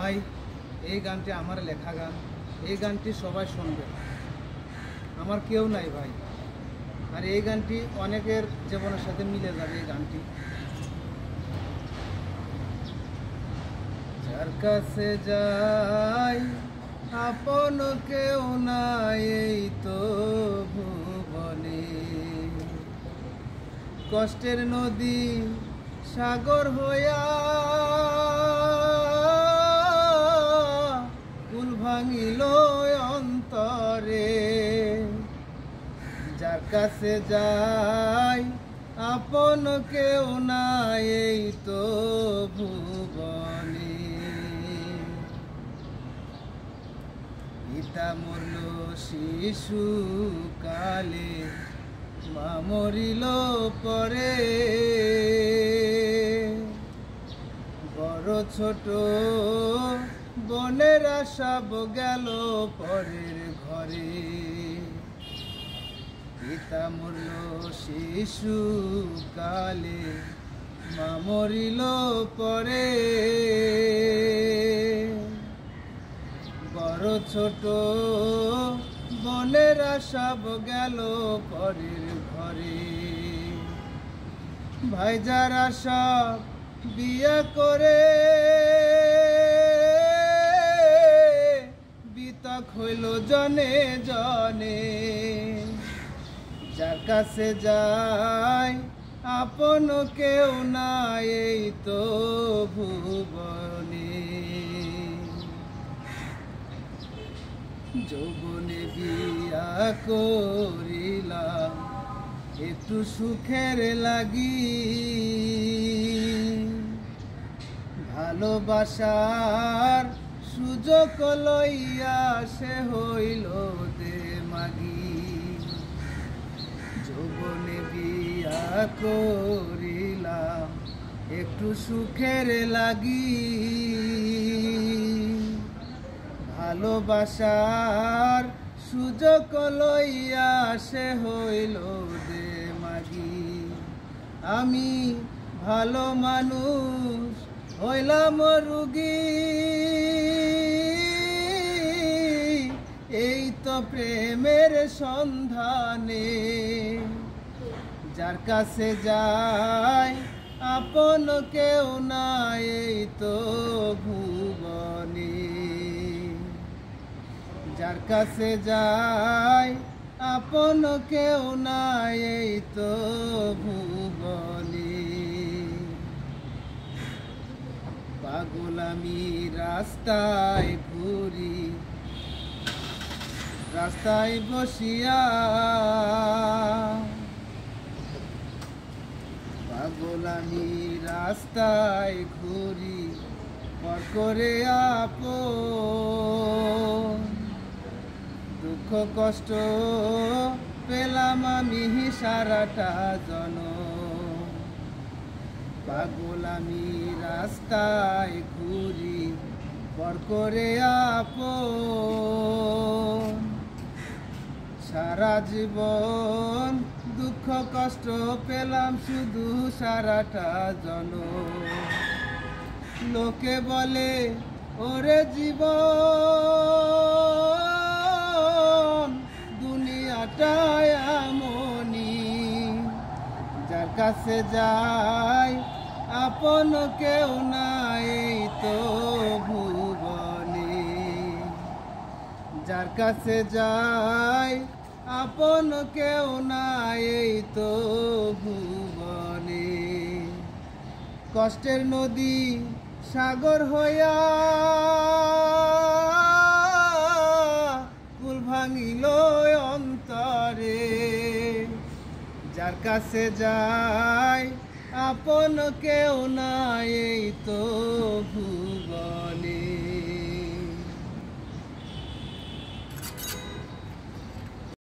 ভাই, এই গানটি আমার লেখা গান, এই গানটি সবাই শুনবে। আমার কেউ নাই ভাই। আর এই গানটি অনেকের জীবনের সাথে মিলে যাবে এই গানটি। যার কাছে যাই, আপন কেউ নাই তো ভুবনে কষ্টের নদী সাগর হইয়া যার কাছে যাই, আপন কেউ নাই এই তো ভুবনে। পিতা মরল শিশু কালে মা মরিল পরে। বড় ছোট বনেরা সব গেল পরের ঘরে। পিতা শিশু কালে মা মরিল পরে। বড় ছোট বনেরা সব গেল পরের ঘরে। ভাই যারা সব বিয়ে করে। বিতক হইল জনে জনে। যার কাছে যায় আপন কেউ নাই তো ভুবনে। যৌবনে বিয়া করিলাম, একটু সুখের লাগি। ভালোবাসার সুযোগ লইয়া সে হইল দে মাগি। যৌবনে বিয়া করিলাম, একটু সুখের লাগি। ভালোবাসার সুযোগ লইয়া সে হইল দে মাগি। আমি ভালো মানুষ হইলাম রুগী। এই তো প্রেমের সন্ধানে যার কাছে যায় আপন কেউ নাই তো ভুবনে। যার কাছে যায় আপন কেউ নাই তো ভুবনে। পাগল আমি রাস্তায় ঘুরি, রাস্তায় বসিয়া পাগল আমি রাস্তায় ঘুরি পর করে আপন। দুঃখ, কষ্ট পেলাম আমি সারাটা জন। পাগল আমি রাস্তায় ঘুরি পর করে আপন। সারা জীবন দুঃখ, কষ্ট পেলাম শুধু সারাটা জন লোকে বলে, ওরে জীবন দুনিয়াটায় এমনি যার কাছে যায় আপন কেউ নাই তো ভুবনে যার কাছে যায় আপন কেউ নাই তো ভুবনে কষ্টের নদী সাগর হইয়া কুল ভাঙিল অন্তরে। যার কাছে যায়, আপন কেউ নাই তো